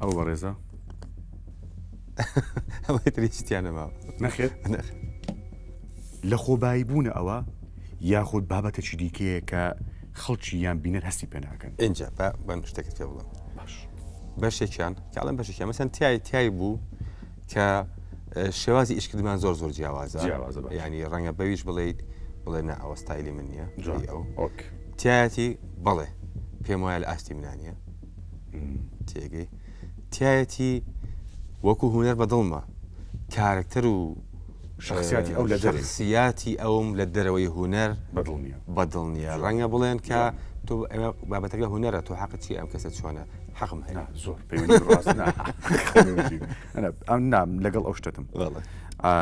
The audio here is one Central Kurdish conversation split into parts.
ئەو بەڕێزە ئەوتریشتیانەما نەخێت لە خۆبایی بوونە ئەوە یاخود بابەتەکی دیکەیە کە خەڵکی یان بینەر هەستی پێ ناکەن اینجا بەن شتێکت پێ بڵم باش بەشێکیان کاڵم بەشێکیان مەسەن تای تای بوو کە شێوازی ئیشکردمان زۆر زۆر جیاوازە ینی ڕەنگە بەویش بڵیت بڵێ نە ئەوەستایلی من نییە ئەو تایەتی بەڵێ پێم وایە لە ئاستی منانە تێگەی تیایەتی وەکو هونەر بە دڵمە کارەکتەر و شەخسیاتی ئەو لە دەرەوەی شەخسیاتی ئەوم لە دەرەوەی هونەر بە دڵ نییە بە دڵ نییە ڕەنگە بڵێن کە تۆ ئێمە بابەتەکە هونەرە تۆ حەقت چی ئەم کەسە چۆنە حەقم هەیە نا زۆر پەیوەندی ڕاست نا خەنووجی. ئەنا ئەم نام لەگەڵ ئەو شتەتم بەڵێ ئا،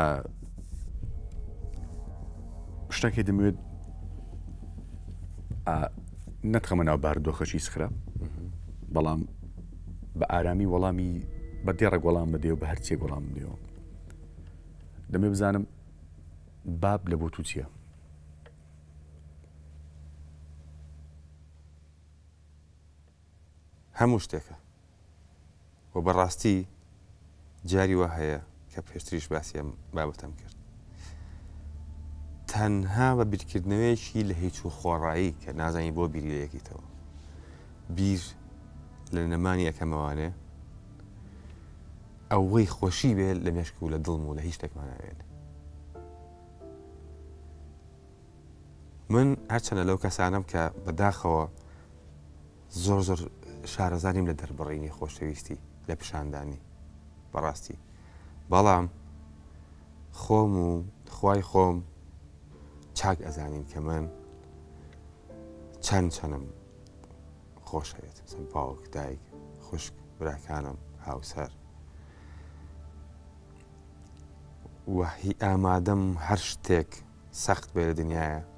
شتەکەی دەمەوێت ئا، نەتخەمە ناو باردۆخەشی سخرا بەڵام بە ئارامی وەڵامی بە دێڕە گۆڵام بدێ و بە هەرچێک گۆڵام بدەوە دەمێ بزانم باب لە بۆ تو چییە هەموو شتێکە و بەڕاستی جاری وا هەیە کە پێشتریش باسی ئەم بابەتەم کرد تەنها بە بیرکردنەوەیەکی لە هیچ و خۆڕایی کە نازانی بۆ بیری لە یەکیتەوە بیر لە نەمانی ئەەکەمەوانێ ئەوەی خۆشی بێت لە مێشک و لە دڵم و لە هیچ تەکماناوێت من هەرچەنە لەو کەسانم کە بەداخەوە زۆر زۆر شارەزا نیم لە دەربڕینی خۆشەویستی لە پیشاندانی بەڕاستی بەڵام خۆم و خوای خۆم چاک ئەزانین کە من چەند چەنم خۆشەوێت چەند باوک دایک خوشک براکانم هاوسەر وهی ئامادەم هەر شتێک سەخت بێ لە دنیاە